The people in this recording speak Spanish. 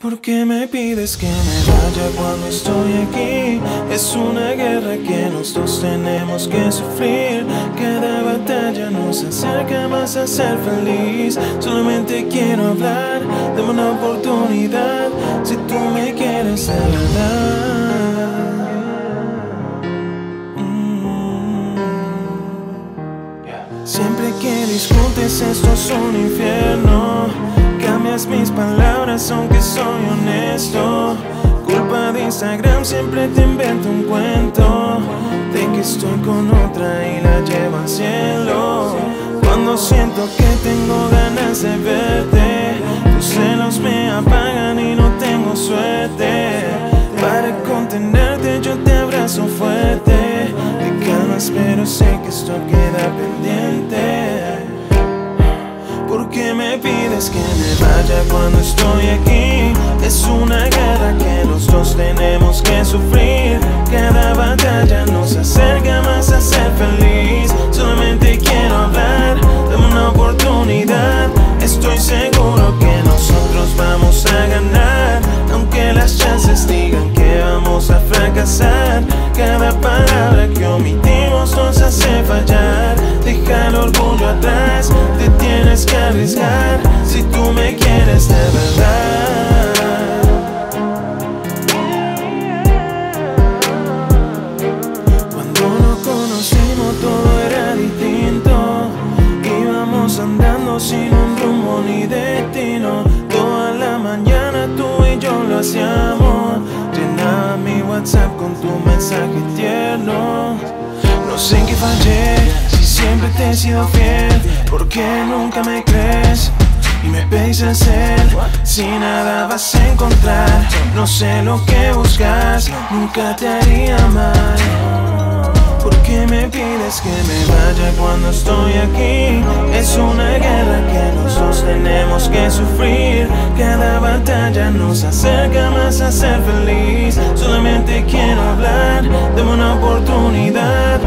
¿Por qué me pides que me vaya cuando estoy aquí? Es una guerra que los dos tenemos que sufrir. Cada batalla nos acerca más a ser feliz. Solamente quiero hablar, de una oportunidad. Si tú me quieres de. Mm. Siempre que discutes esto es un infierno Mis palabras aunque soy honesto. Culpa de Instagram siempre te invento un cuento De que estoy con otra y la llevo al cielo. Cuando siento que tengo ganas de verte Tus celos me apagan y no tengo suerte. Para contenerte yo te abrazo fuerte. Te calmas pero sé que esto queda pendiente pides que me vaya cuando estoy aquí? Es una guerra que los dos tenemos que sufrir. Cada batalla nos acerca más a ser feliz. Solamente quiero hablar, dame una oportunidad. Estoy seguro que nosotros vamos a ganar. Aunque las chances digan que vamos a fracasar Cada palabra que omitimos nos hace fallar. Deja el orgullo atrás tienes que arriesgar quieres de verdad. Cuando nos conocimos todo era distinto. Íbamos andando sin un rumbo ni destino. Toda la mañana tú y yo lo hacíamos. Llenaba mi WhatsApp con tu mensaje tierno. No sé en qué fallé siempre te he sido fiel Porque nunca me crees y me pedís hacer Si nada vas a encontrar No sé lo que buscas Nunca te haría mal. ¿Por qué me pides que me vaya cuando estoy aquí? Es una guerra que nosotros tenemos que sufrir. Cada batalla nos acerca más a ser feliz. Solamente quiero hablar, dame una oportunidad